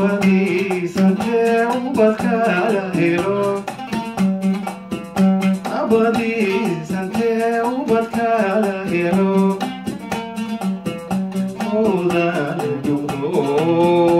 paradiso de un batalladero Abadis ante un batalladero Oh, that you know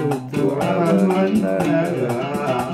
زلت عمن نزع